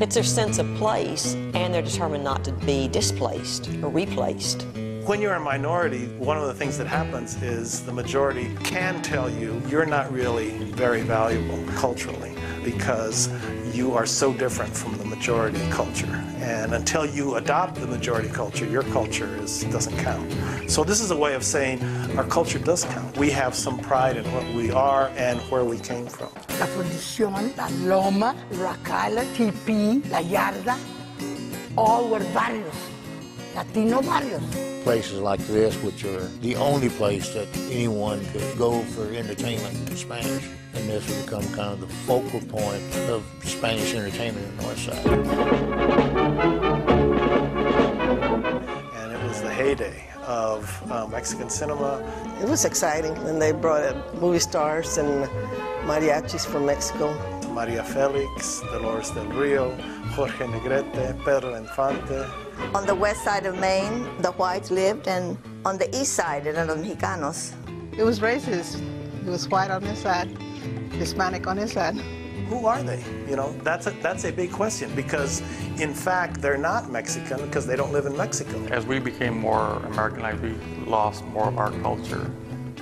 It's their sense of place, and they're determined not to be displaced or replaced. When you're a minority, one of the things that happens is the majority can tell you you're not really very valuable culturally because you are so different from the majority culture. And until you adopt the majority culture, your culture is, doesn't count. So this is a way of saying our culture does count. We have some pride in what we are and where we came from. La Fundición, La Loma, Racala, TP, La Yarda, all were barrios, Latino barrios. Places like this, which are the only place that anyone could go for entertainment in Spanish. And this would become kind of the focal point of Spanish entertainment in the North Side. And it was the heyday of uh, Mexican cinema. It was exciting, and they brought in movie stars and mariachis from Mexico. Maria Felix, Dolores del Rio, Jorge Negrete, Pedro Infante. On the west side of Main, the whites lived, and on the east side, eran los mexicanos. It was racist. It was white on this side, Hispanic on his side. Who are they? You know, that's a, that's a big question because, in fact, they're not Mexican because they don't live in Mexico. As we became more Americanized, we lost more of our culture.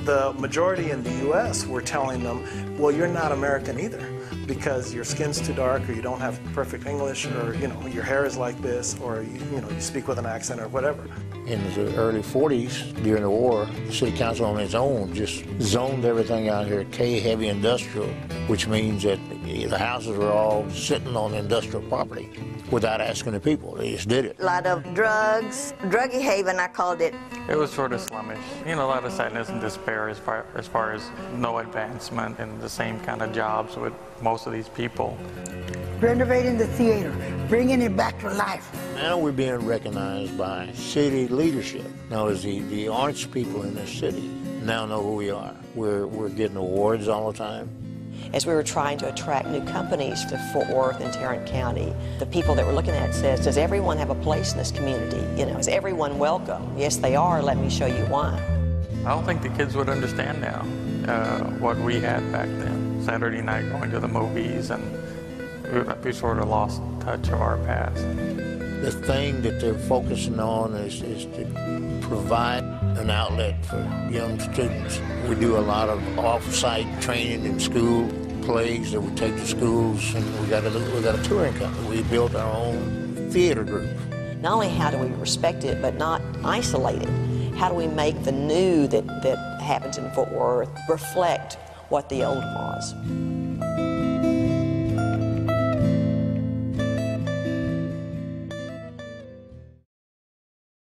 The majority in the U.S. were telling them, well, you're not American either because your skin's too dark or you don't have perfect English or, you know, your hair is like this or, you, you know, you speak with an accent or whatever. In the early 40s, during the war, the city council on its own just zoned everything out here K heavy industrial, which means that the houses were all sitting on industrial property without asking the people. They just did it. A lot of drugs, druggy haven, I called it. It was sort of slummish. You know, a lot of sadness and despair as far as, far as no advancement and the same kind of jobs with most of these people. Renovating the theater, bringing it back to life. Now we're being recognized by city leadership. Now, as the, the arts people in this city now know who we are. We're, we're getting awards all the time. As we were trying to attract new companies to Fort Worth and Tarrant County, the people that we're looking at says, does everyone have a place in this community? You know, is everyone welcome? Yes, they are. Let me show you why. I don't think the kids would understand now uh, what we had back then. Saturday night going to the movies, and we, we sort of lost touch of our past. The thing that they're focusing on is, is to provide an outlet for young students. We do a lot of off-site training in school plays that we take to schools, and we got a we got a touring company. We built our own theater group. Not only how do we respect it, but not isolate it. How do we make the new that, that happens in Fort Worth reflect what the old was?